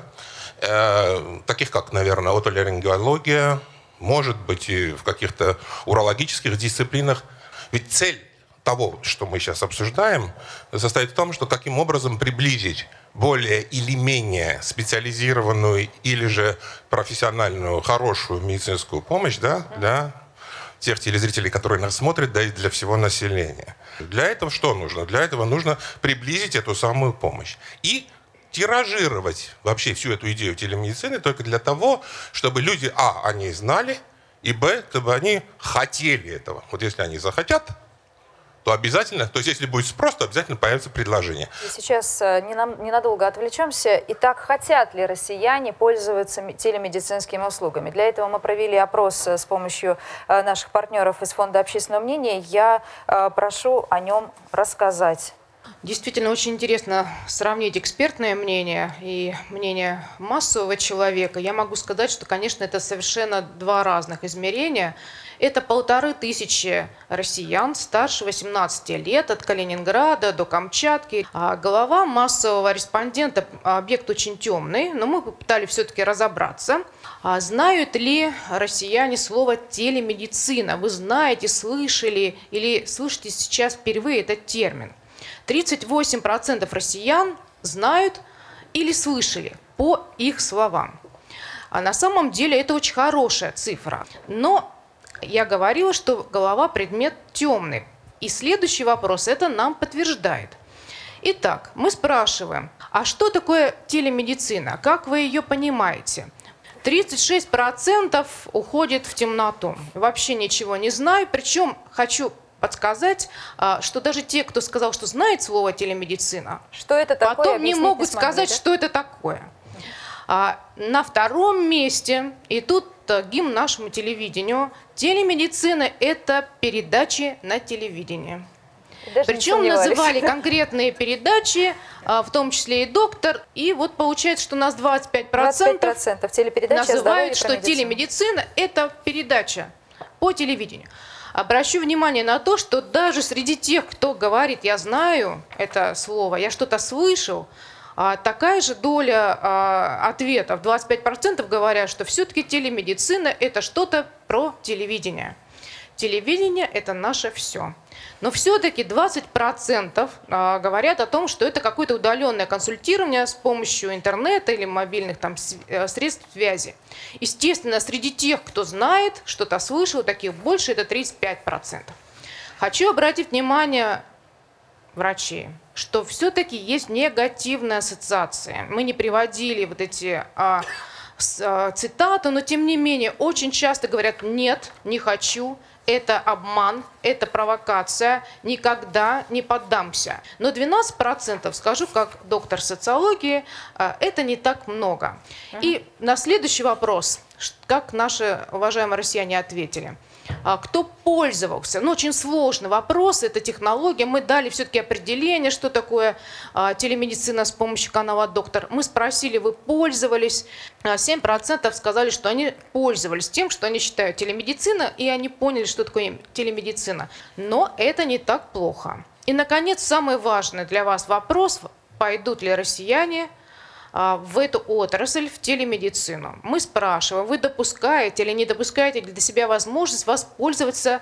э, таких как, наверное, отоларингология, может быть, и в каких-то урологических дисциплинах. Ведь цель того, что мы сейчас обсуждаем, состоит в том, что каким образом приблизить более или менее специализированную или же профессиональную хорошую медицинскую помощь да, для тех телезрителей, которые нас смотрят, да и для всего населения. Для этого что нужно? Для этого нужно приблизить эту самую помощь. И тиражировать вообще всю эту идею телемедицины только для того, чтобы люди, а, они знали, и, б, чтобы они хотели этого. Вот если они захотят, то обязательно, то есть если будет спрос, то обязательно появится предложение. И сейчас э, ненадолго отвлечемся. Итак, хотят ли россияне пользоваться телемедицинскими услугами? Для этого мы провели опрос э, с помощью э, наших партнеров из Фонда общественного мнения. Я прошу о нем рассказать. Действительно очень интересно сравнить экспертное мнение и мнение массового человека. Я могу сказать, что, конечно, это совершенно два разных измерения. Это полторы тысячи россиян старше 18 лет от Калининграда до Камчатки. А голова массового респондента объект очень темный, но мы попытались все-таки разобраться. А знают ли россияне слово телемедицина? Вы знаете, слышали или слышите сейчас впервые этот термин? 38% россиян знают или слышали по их словам. А на самом деле это очень хорошая цифра. Но я говорила, что голова предмет темный. И следующий вопрос это нам подтверждает. Итак, мы спрашиваем, а что такое телемедицина? Как вы ее понимаете? 36% уходит в темноту. Вообще ничего не знаю. Причем хочу подсказать, а, что даже те, кто сказал, что знает слово телемедицина, что это такое, потом не могут смогли, сказать, да? что это такое. А на втором месте, и тут гимн нашему телевидению, телемедицина – это передачи на телевидении. Даже Причем называли конкретные передачи, а, в том числе и доктор. И вот получается, что у нас 25%, 25% телепередачи называют, что телемедицина – это передача по телевидению. Обращу внимание на то, что даже среди тех, кто говорит, я знаю это слово, я что-то слышал, такая же доля а, ответов, 25% говорят, что все-таки телемедицина – это что-то про телевидение. Телевидение – это наше все. Но все-таки 20% а, говорят о том, что это какое-то удаленное консультирование с помощью интернета или мобильных там, э, средств связи. Естественно, среди тех, кто знает, что-то слышал, таких больше, это 35%. Хочу обратить внимание врачей, что все-таки есть негативная ассоциация. Мы не приводили вот эти а, с, а, цитаты, но тем не менее очень часто говорят «нет, не хочу», это обман, это провокация, никогда не поддамся. Но 12%, скажу как доктор социологии, э, это не так много. И на следующий вопрос, как наши уважаемые россияне ответили – а, кто пользовался. Ну, очень сложный вопрос, это технология. Мы дали все-таки определение, что такое а, телемедицина с помощью канала «Доктор». Мы спросили, вы пользовались? 7% а, сказали, что они пользовались тем, что они считают телемедицина, и они поняли, что такое телемедицина. Но это не так плохо. И, наконец, самый важный для вас вопрос, пойдут ли россияне – а, в эту отрасль, в телемедицину. Мы спрашиваем, вы допускаете или не допускаете для себя возможность воспользоваться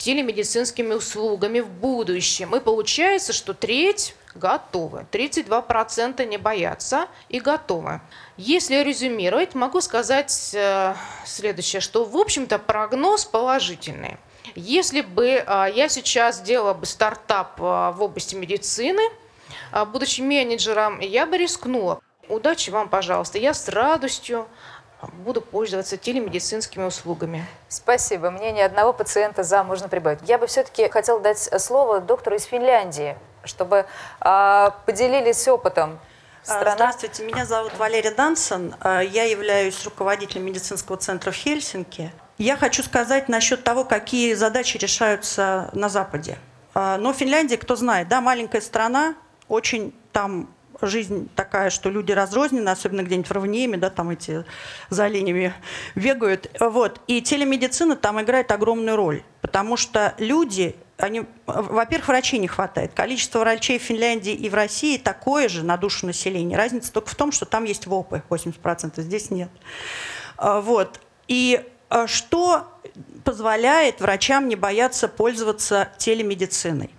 телемедицинскими услугами в будущем. И получается, что треть готовы, 32% не боятся и готовы. Если резюмировать, могу сказать э, следующее, что в общем-то прогноз положительный. Если бы а, я сейчас сделала бы стартап а, в области медицины, будучи менеджером, я бы рискнула удачи вам, пожалуйста. Я с радостью буду пользоваться телемедицинскими услугами. Спасибо. Мне ни одного пациента за можно прибавить. Я бы все-таки хотела дать слово доктору из Финляндии, чтобы э, поделились опытом. А, Страна. Здравствуйте, меня зовут Валерия Дансон. А, я являюсь руководителем медицинского центра в Хельсинки. Я хочу сказать насчет того, какие задачи решаются на Западе. Но Финляндия, кто знает, да, маленькая страна, очень там жизнь такая, что люди разрознены, особенно где-нибудь в равнеме, да, там эти за оленями бегают. Вот. И телемедицина там играет огромную роль, потому что люди, они, во-первых, врачей не хватает. Количество врачей в Финляндии и в России такое же на душу населения. Разница только в том, что там есть ВОПы 80%, здесь нет. А, вот. И а, что позволяет врачам не бояться пользоваться телемедициной?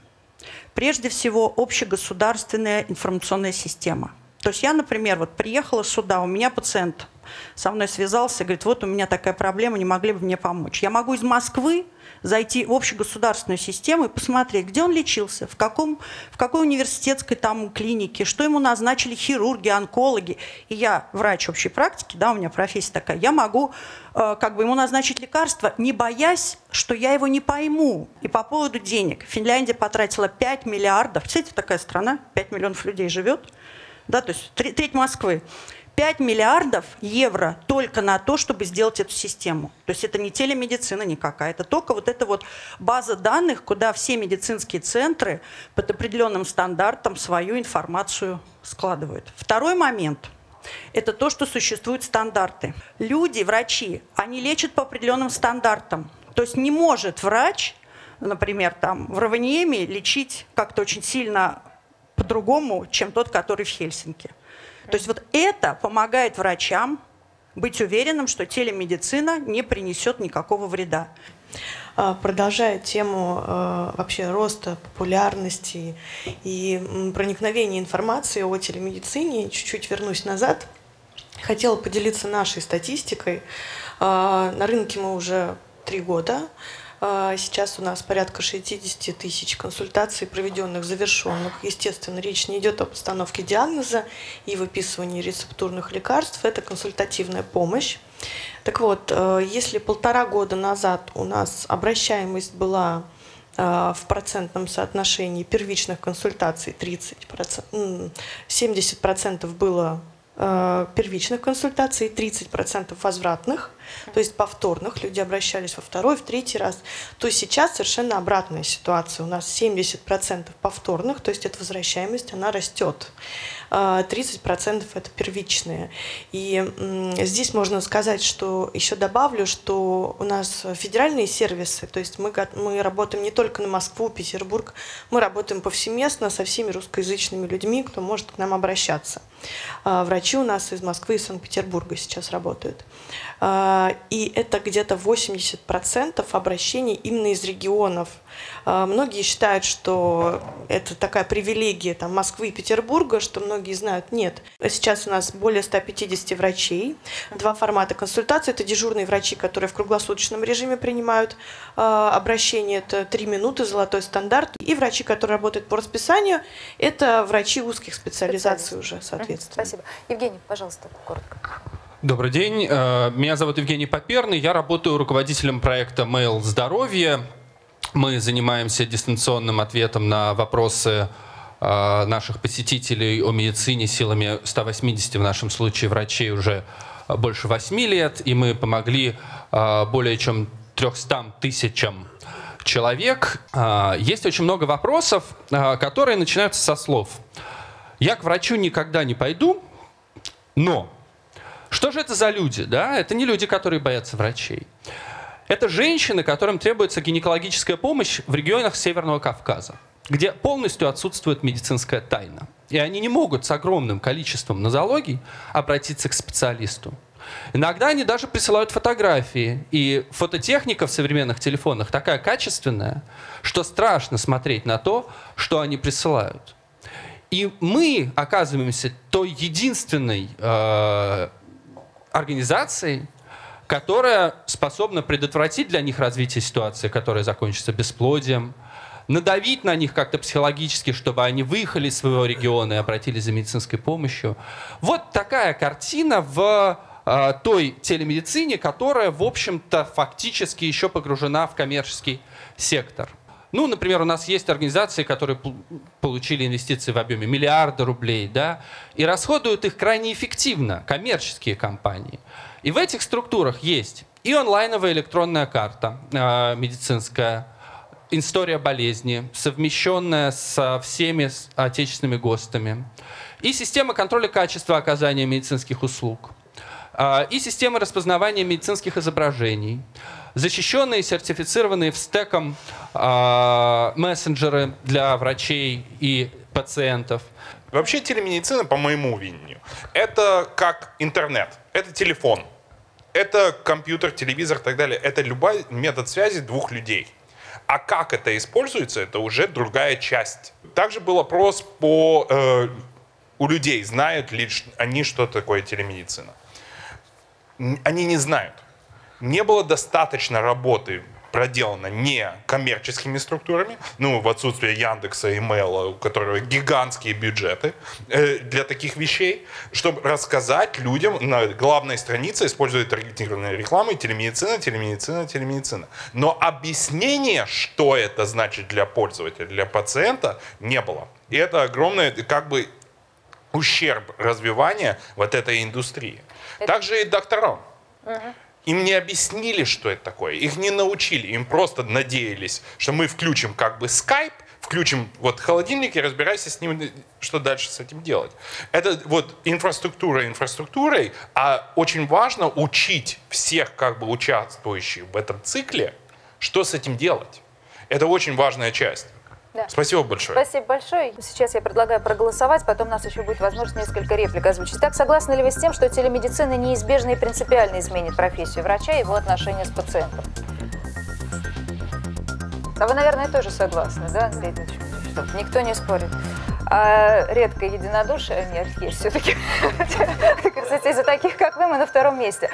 Прежде всего, общегосударственная информационная система. То есть я, например, вот приехала сюда, у меня пациент со мной связался, говорит, вот у меня такая проблема, не могли бы мне помочь. Я могу из Москвы зайти в общегосударственную систему и посмотреть, где он лечился, в, каком, в какой университетской там клинике, что ему назначили хирурги, онкологи. И я врач общей практики, да, у меня профессия такая, я могу э, как бы ему назначить лекарство, не боясь, что я его не пойму. И по поводу денег. Финляндия потратила 5 миллиардов. Представляете, такая страна, 5 миллионов людей живет, да, то есть треть Москвы. 5 миллиардов евро только на то, чтобы сделать эту систему. То есть это не телемедицина никакая, это только вот эта вот база данных, куда все медицинские центры под определенным стандартом свою информацию складывают. Второй момент – это то, что существуют стандарты. Люди, врачи, они лечат по определенным стандартам. То есть не может врач, например, там, в Раваньеме лечить как-то очень сильно по-другому, чем тот, который в Хельсинки. То есть вот это помогает врачам быть уверенным, что телемедицина не принесет никакого вреда. А, продолжая тему э, вообще роста популярности и проникновения информации о телемедицине, чуть-чуть вернусь назад, хотела поделиться нашей статистикой. А, на рынке мы уже три года. А, сейчас у нас порядка 60 тысяч консультаций, проведенных, завершенных. Естественно, речь не идет о постановке диагноза и выписывании рецептурных лекарств. Это консультативная помощь. Так вот, э, если полтора года назад у нас обращаемость была э, в процентном соотношении первичных консультаций 30%, 70% было первичных консультаций, 30% возвратных, то есть повторных, люди обращались во второй, в третий раз, то сейчас совершенно обратная ситуация. У нас 70% повторных, то есть эта возвращаемость, она растет. 30% это первичные. И здесь можно сказать, что еще добавлю, что у нас федеральные сервисы, то есть мы, мы работаем не только на Москву, Петербург, мы работаем повсеместно со всеми русскоязычными людьми, кто может к нам обращаться. А, врачи у нас из Москвы и Санкт-Петербурга сейчас работают. А, и это где-то 80% обращений именно из регионов. А, многие считают, что это такая привилегия там, Москвы и Петербурга, что многие знают. Нет. Сейчас у нас более 150 врачей. Два формата консультации. Это дежурные врачи, которые в круглосуточном режиме принимают обращение. Это 3 минуты, золотой стандарт. И врачи, которые работают по расписанию, это врачи узких специализаций уже, соответственно. Спасибо. Евгений, пожалуйста, коротко. Добрый день. Э, меня зовут Евгений Поперный. Я работаю руководителем проекта Mail Здоровье. Мы занимаемся дистанционным ответом на вопросы э, наших посетителей о медицине силами 180 в нашем случае врачей уже больше 8 лет. И мы помогли э, более чем 300 тысячам человек. Есть очень много вопросов, которые начинаются со слов. Я к врачу никогда не пойду, но что же это за люди? Да? Это не люди, которые боятся врачей. Это женщины, которым требуется гинекологическая помощь в регионах Северного Кавказа, где полностью отсутствует медицинская тайна. И они не могут с огромным количеством нозологий обратиться к специалисту. Иногда они даже присылают фотографии. И фототехника в современных телефонах такая качественная, что страшно смотреть на то, что они присылают. И мы оказываемся той единственной э, организацией, которая способна предотвратить для них развитие ситуации, которая закончится бесплодием, надавить на них как-то психологически, чтобы они выехали из своего региона и обратились за медицинской помощью. Вот такая картина в э, той телемедицине, которая, в общем-то, фактически еще погружена в коммерческий сектор. Ну, например, у нас есть организации, которые получили инвестиции в объеме миллиарда рублей, да, и расходуют их крайне эффективно, коммерческие компании. И в этих структурах есть и онлайновая электронная карта э, медицинская, история болезни, совмещенная со всеми отечественными ГОСТами, и система контроля качества оказания медицинских услуг, э, и система распознавания медицинских изображений, защищенные, сертифицированные в стеком э, мессенджеры для врачей и пациентов. Вообще телемедицина, по моему видению, это как интернет, это телефон, это компьютер, телевизор и так далее. Это любой метод связи двух людей. А как это используется, это уже другая часть. Также был опрос по, э, у людей, знают ли они, что такое телемедицина. они не знают. Не было достаточно работы проделано не коммерческими структурами, ну, в отсутствие Яндекса и Мэла, у которого гигантские бюджеты э, для таких вещей, чтобы рассказать людям на главной странице, используя таргетированные рекламы, телемедицина, телемедицина, телемедицина. Но объяснение, что это значит для пользователя, для пациента, не было. И это огромное, как бы, ущерб развивания вот этой индустрии. Также и докторам. Uh-huh. Им не объяснили, что это такое, их не научили, им просто надеялись, что мы включим как бы скайп, включим вот холодильник и разбирайся с ним, что дальше с этим делать. Это вот инфраструктура инфраструктурой, а очень важно учить всех как бы участвующих в этом цикле, что с этим делать. Это очень важная часть. Да. Спасибо большое. Спасибо большое. Сейчас я предлагаю проголосовать, потом у нас еще будет возможность несколько реплик озвучить. Так, согласны ли вы с тем, что телемедицина неизбежно и принципиально изменит профессию врача и его отношения с пациентом? А вы, наверное, тоже согласны, да, Андрей Дмитриевич? Никто не спорит. А редко единодушие нет, есть все-таки. Кстати, из-за таких, как вы, мы на втором месте.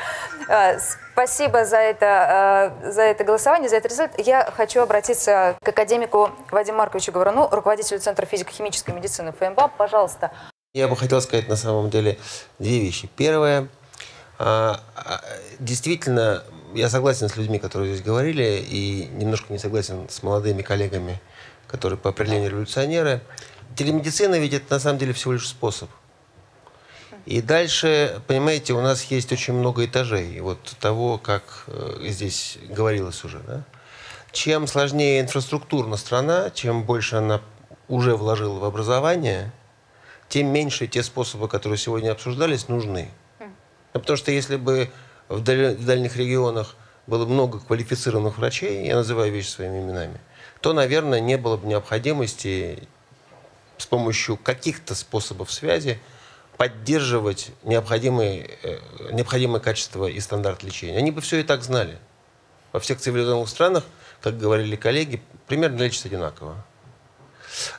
А, спасибо за это, а, за это голосование, за этот результат. Я хочу обратиться к академику Вадиму Марковичу Говоруну, руководителю Центра физико-химической медицины ФМБА. Пожалуйста. Я бы хотел сказать на самом деле две вещи. Первое, а, действительно, я согласен с людьми, которые здесь говорили, и немножко не согласен с молодыми коллегами, которые по определению революционеры телемедицина ведь это на самом деле всего лишь способ. И дальше, понимаете, у нас есть очень много этажей вот того, как э, здесь говорилось уже. Да? Чем сложнее инфраструктурно страна, чем больше она уже вложила в образование, тем меньше те способы, которые сегодня обсуждались, нужны. Ну, потому что если бы в, даль в дальних регионах было много квалифицированных врачей, я называю вещи своими именами, то, наверное, не было бы необходимости с помощью каких-то способов связи поддерживать необходимые, э, необходимое качество и стандарт лечения. Они бы все и так знали. Во всех цивилизованных странах, как говорили коллеги, примерно лечится одинаково.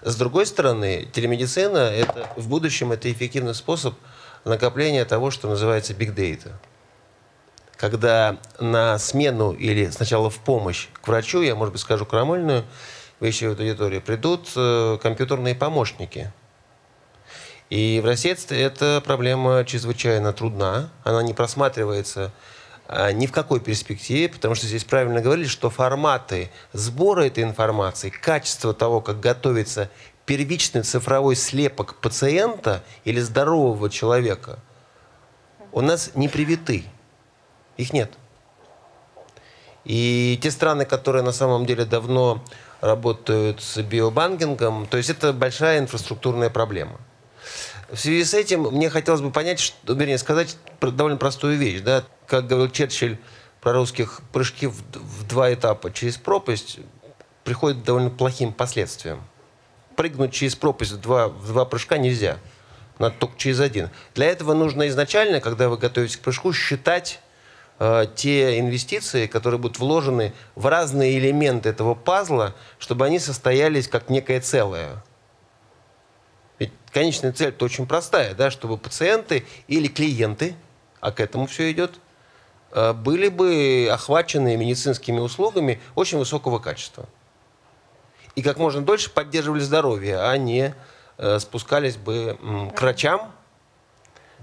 С другой стороны, телемедицина это, в будущем это эффективный способ накопления того, что называется big data. Когда на смену или сначала в помощь к врачу, я, может быть, скажу крамольную, вещи в аудитории, придут э, компьютерные помощники. И в России эта проблема чрезвычайно трудна. Она не просматривается а, ни в какой перспективе, потому что здесь правильно говорили, что форматы сбора этой информации, качество того, как готовится первичный цифровой слепок пациента или здорового человека, у нас не привиты. Их нет. И те страны, которые на самом деле давно работают с биобанкингом. То есть это большая инфраструктурная проблема. В связи с этим мне хотелось бы понять, что, вернее, сказать довольно простую вещь. Да? Как говорил Черчилль про русских прыжки в, в два этапа через пропасть приходит к довольно плохим последствиям. Прыгнуть через пропасть в два, в два прыжка нельзя. Надо только через один. Для этого нужно изначально, когда вы готовитесь к прыжку, считать те инвестиции, которые будут вложены в разные элементы этого пазла, чтобы они состоялись как некое целое. Ведь конечная цель-то очень простая, да, чтобы пациенты или клиенты, а к этому все идет, э, были бы охвачены медицинскими услугами очень высокого качества. И как можно дольше поддерживали здоровье, а не э, спускались бы к врачам,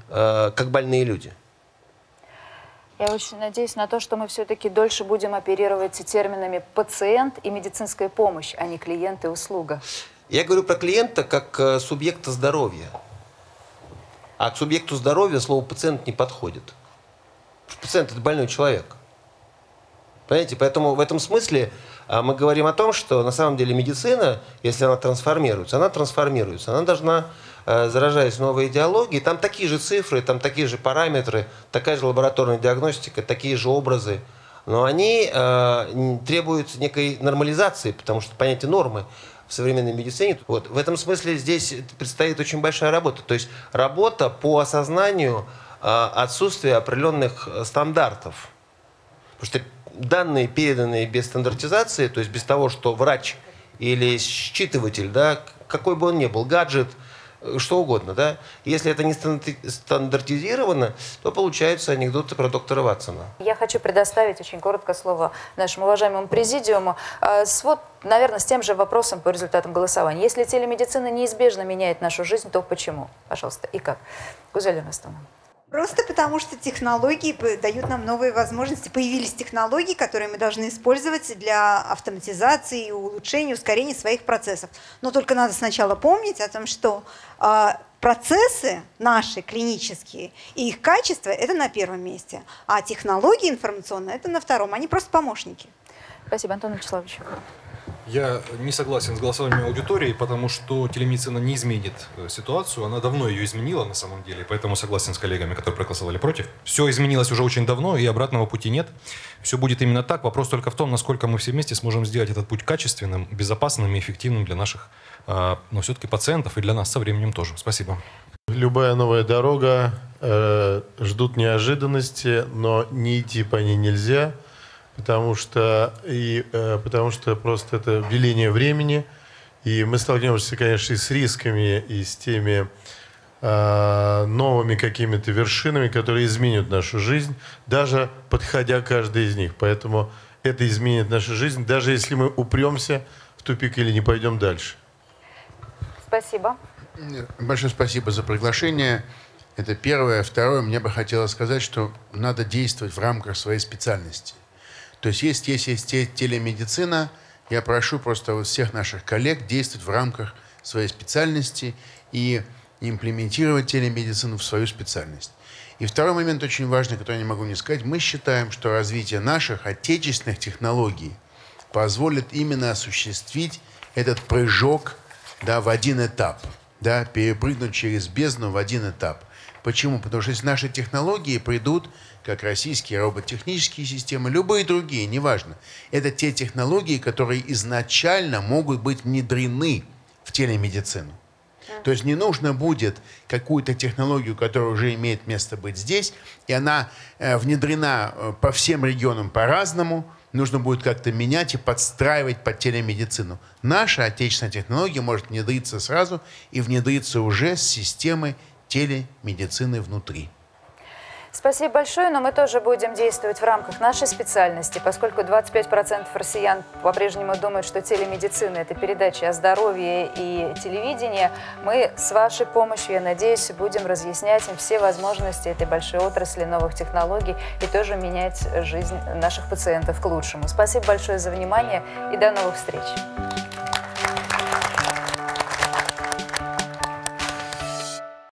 как больные люди. Я очень надеюсь на то, что мы все-таки дольше будем оперировать терминами «пациент» и «медицинская помощь», а не «клиент» и «услуга». Я говорю про клиента как э, субъекта здоровья. А к субъекту здоровья слово «пациент» не подходит. Пациент – это больной человек. Понимаете? Поэтому в этом смысле а, мы говорим о том, что на самом деле медицина, если она трансформируется, она трансформируется. Она должна Э, заражаясь новой идеологией, там такие же цифры, там такие же параметры, такая же лабораторная диагностика, такие же образы, но они э, требуют некой нормализации, потому что понятие нормы в современной медицине. Вот. В этом смысле здесь предстоит очень большая работа. То есть работа по осознанию э, отсутствия определенных стандартов. Потому что данные, переданные без стандартизации, то есть без того, что врач или считыватель, да, какой бы он ни был, гаджет – э, что угодно, да. Если это не стандартизировано, то получаются анекдоты про доктора Ватсона. Я хочу предоставить очень коротко слово нашему уважаемому президиуму. А, с, вот, наверное, с тем же вопросом по результатам голосования. Если телемедицина неизбежно меняет нашу жизнь, то почему? Пожалуйста, и как? Гузель Эрнестовна. Просто потому, что технологии дают нам новые возможности. Появились технологии, которые мы должны использовать для автоматизации, улучшения, ускорения своих процессов. Но только надо сначала помнить о том, что э, процессы наши клинические и их качество – это на первом месте, а технологии информационные – это на втором. Они просто помощники. Спасибо, Антон Вячеславович. Я не согласен с голосованием аудитории, потому что телемедицина не изменит э, ситуацию. Она давно ее изменила на самом деле, поэтому согласен с коллегами, которые проголосовали против. Все изменилось уже очень давно, и обратного пути нет. Все будет именно так. Вопрос только в том, насколько мы все вместе сможем сделать этот путь качественным, безопасным и эффективным для наших, а, но все-таки пациентов и для нас со временем тоже. Спасибо. Любая новая дорога э, ждут неожиданности, но не идти по ней нельзя – потому что, и, э, потому что просто это веление времени, и мы столкнемся, конечно, и с рисками, и с теми э, новыми какими-то вершинами, которые изменят нашу жизнь, даже подходя каждый из них. Поэтому это изменит нашу жизнь, даже если мы упремся в тупик или не пойдем дальше. Спасибо. Большое спасибо за приглашение. Это первое. Второе, мне бы хотелось сказать, что надо действовать в рамках своей специальности. То есть есть, есть, есть телемедицина. Я прошу просто вот всех наших коллег действовать в рамках своей специальности и имплементировать телемедицину в свою специальность. И второй момент очень важный, который я не могу не сказать. Мы считаем, что развитие наших отечественных технологий позволит именно осуществить этот прыжок да, в один этап, да, перепрыгнуть через бездну в один этап. Почему? Потому что если наши технологии придут как российские роботехнические системы, любые другие, неважно. Это те технологии, которые изначально могут быть внедрены в телемедицину. То есть не нужно будет какую-то технологию, которая уже имеет место быть здесь, и она э, внедрена э, по всем регионам по-разному, нужно будет как-то менять и подстраивать под телемедицину. Наша отечественная технология может внедриться сразу и внедриться уже с системы телемедицины внутри. Спасибо большое, но мы тоже будем действовать в рамках нашей специальности, поскольку 25% россиян по-прежнему думают, что телемедицина – это передача о здоровье и телевидение. Мы с вашей помощью, я надеюсь, будем разъяснять им все возможности этой большой отрасли новых технологий и тоже менять жизнь наших пациентов к лучшему. Спасибо большое за внимание и до новых встреч.